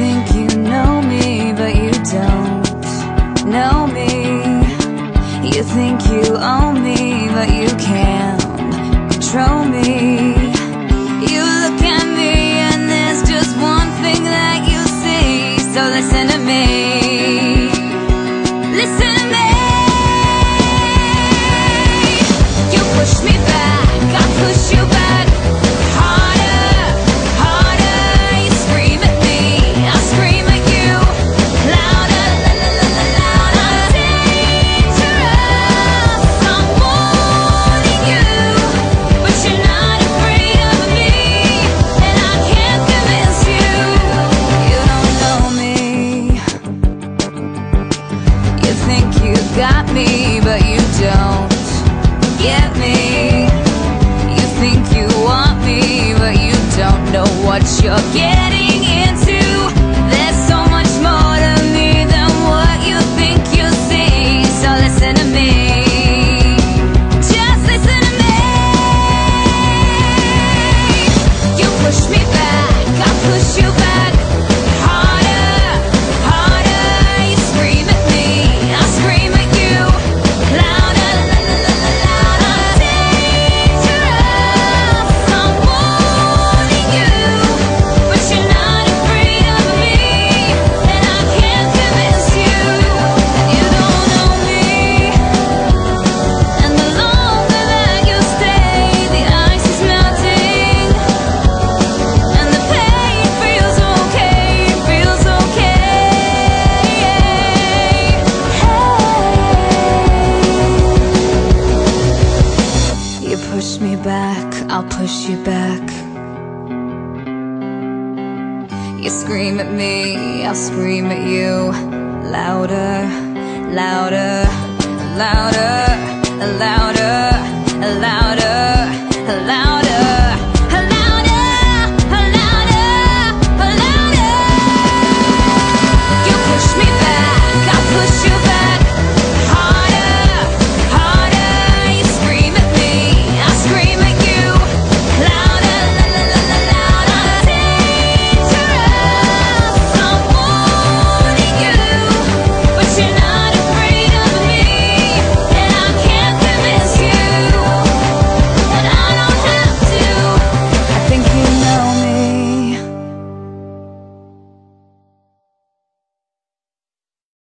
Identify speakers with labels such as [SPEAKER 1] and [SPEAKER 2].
[SPEAKER 1] think you know me, but you don't know me. You think you own me, but you can't control me. think you got me, but you don't get me. You think you want me, but you don't know what you're getting. push me back, I'll push you back. You scream at me, I'll scream at you. Louder, louder, louder, louder, louder.